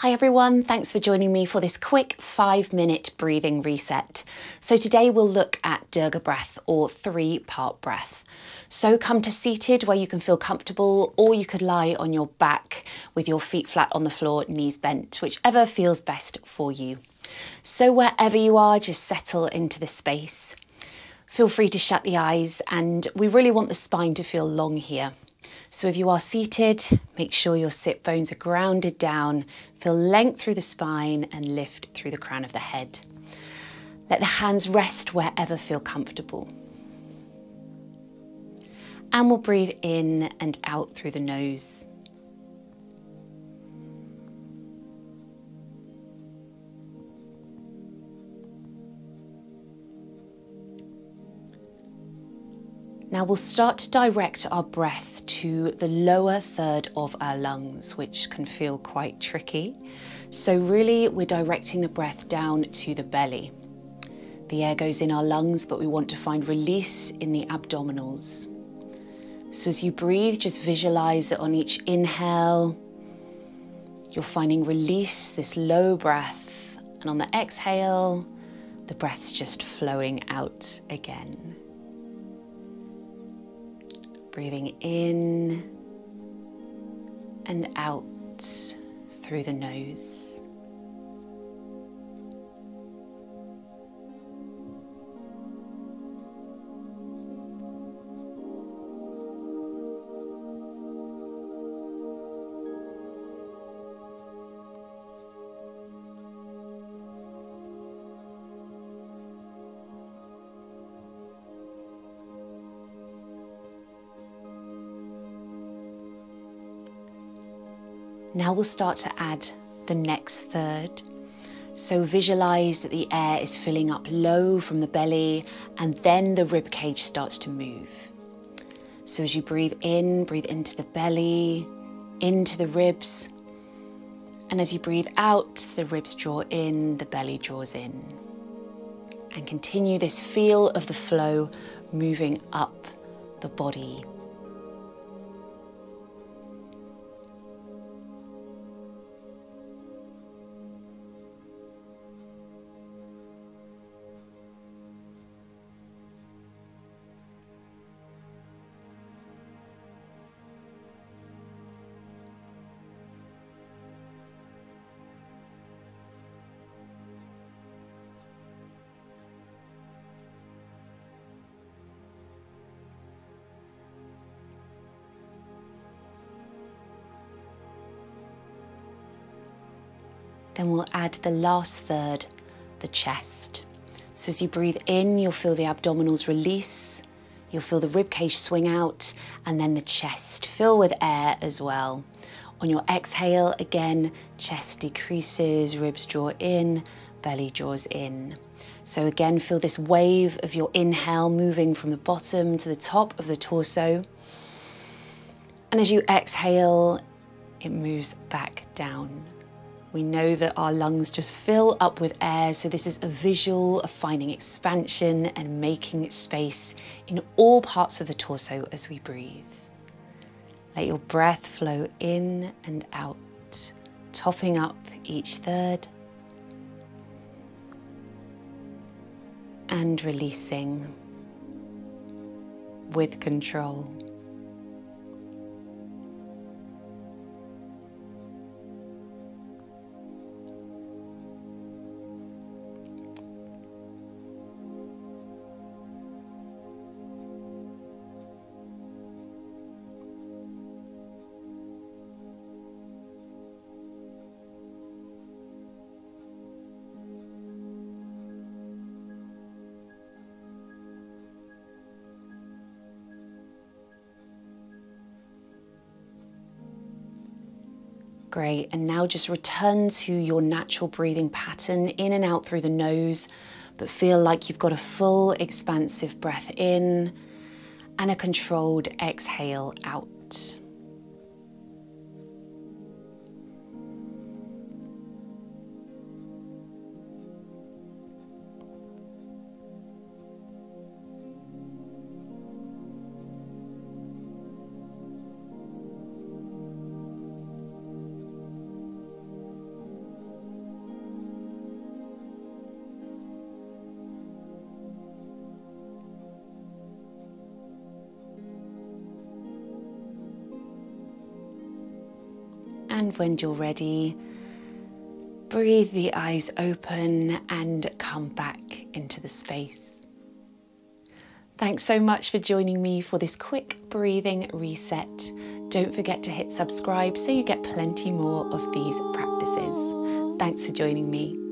Hi everyone, thanks for joining me for this quick five minute breathing reset. So today we'll look at Dirga breath or three part breath. So come to seated where you can feel comfortable or you could lie on your back with your feet flat on the floor, knees bent, whichever feels best for you. So wherever you are, just settle into the space. Feel free to shut the eyes and we really want the spine to feel long here. So if you are seated, make sure your sit bones are grounded down, feel length through the spine and lift through the crown of the head. Let the hands rest wherever feel comfortable. And we'll breathe in and out through the nose. Now we'll start to direct our breath to the lower third of our lungs, which can feel quite tricky. So really we're directing the breath down to the belly. The air goes in our lungs, but we want to find release in the abdominals. So as you breathe, just visualize that on each inhale, you're finding release, this low breath. And on the exhale, the breath's just flowing out again. Breathing in and out through the nose. Now we'll start to add the next third. So visualize that the air is filling up low from the belly and then the rib cage starts to move. So as you breathe in, breathe into the belly, into the ribs. And as you breathe out, the ribs draw in, the belly draws in. And continue this feel of the flow moving up the body Then we'll add the last third, the chest. So as you breathe in, you'll feel the abdominals release, you'll feel the rib cage swing out, and then the chest fill with air as well. On your exhale, again, chest decreases, ribs draw in, belly draws in. So again, feel this wave of your inhale moving from the bottom to the top of the torso. And as you exhale, it moves back down. We know that our lungs just fill up with air, so this is a visual of finding expansion and making space in all parts of the torso as we breathe. Let your breath flow in and out, topping up each third and releasing with control. Great, and now just return to your natural breathing pattern in and out through the nose, but feel like you've got a full expansive breath in and a controlled exhale out. And when you're ready, breathe the eyes open and come back into the space. Thanks so much for joining me for this quick breathing reset. Don't forget to hit subscribe so you get plenty more of these practices. Thanks for joining me.